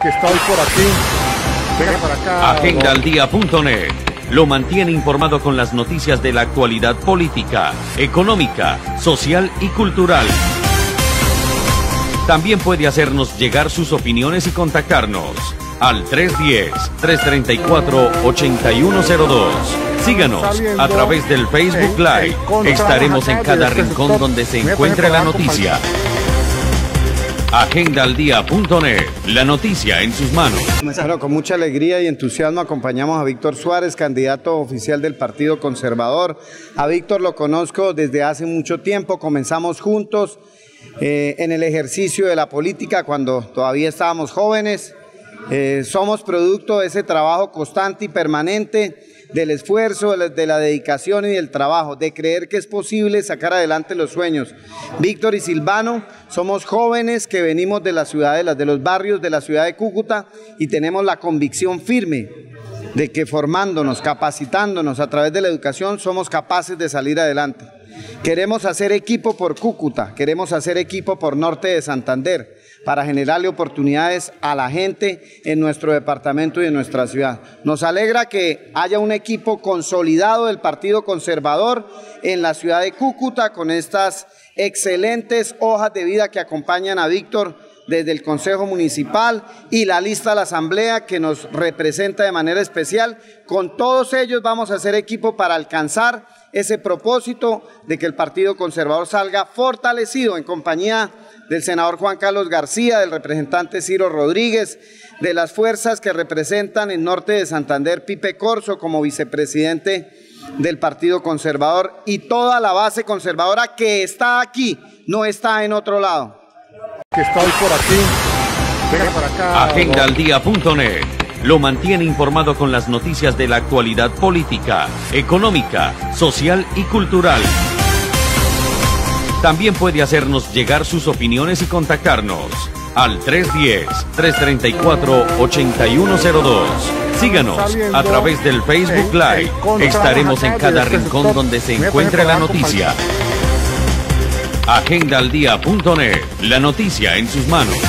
que estoy por aquí. Venga para acá. Agendaldía.net lo mantiene informado con las noticias de la actualidad política, económica, social y cultural. También puede hacernos llegar sus opiniones y contactarnos al 310-334-8102. Síganos a través del Facebook Live. Estaremos en cada rincón donde se encuentre la noticia. Agendaldía.net, la noticia en sus manos. Bueno, con mucha alegría y entusiasmo acompañamos a Víctor Suárez, candidato oficial del Partido Conservador. A Víctor lo conozco desde hace mucho tiempo, comenzamos juntos eh, en el ejercicio de la política cuando todavía estábamos jóvenes. Eh, somos producto de ese trabajo constante y permanente del esfuerzo, de la, dedicación y del trabajo, de creer que es posible sacar adelante los sueños. Víctor y Silvano somos jóvenes que venimos de la ciudad, de, de los barrios de la ciudad de Cúcuta y tenemos la convicción firme de que formándonos, capacitándonos a través de la educación somos capaces de salir adelante. Queremos hacer equipo por Cúcuta, queremos hacer equipo por Norte de Santander para generarle oportunidades a la gente en nuestro departamento y en nuestra ciudad. Nos alegra que haya un equipo consolidado del Partido Conservador en la ciudad de Cúcuta con estas excelentes hojas de vida que acompañan a Víctor desde el Consejo Municipal y la lista de la Asamblea que nos representa de manera especial. Con todos ellos vamos a hacer equipo para alcanzar ese propósito de que el Partido Conservador salga fortalecido en compañía del senador Juan Carlos García, del representante Ciro Rodríguez, de las fuerzas que representan en Norte de Santander Pipe Corso como vicepresidente del Partido Conservador y toda la base conservadora que está aquí, no está en otro lado. Que estoy por aquí. Venga para acá. Agendaldía.net lo mantiene informado con las noticias de la actualidad política, económica, social y cultural. También puede hacernos llegar sus opiniones y contactarnos al 310-334-8102. Síganos a través del Facebook Live. Estaremos en cada rincón donde se encuentre la noticia. Agendaldía.net, la noticia en sus manos.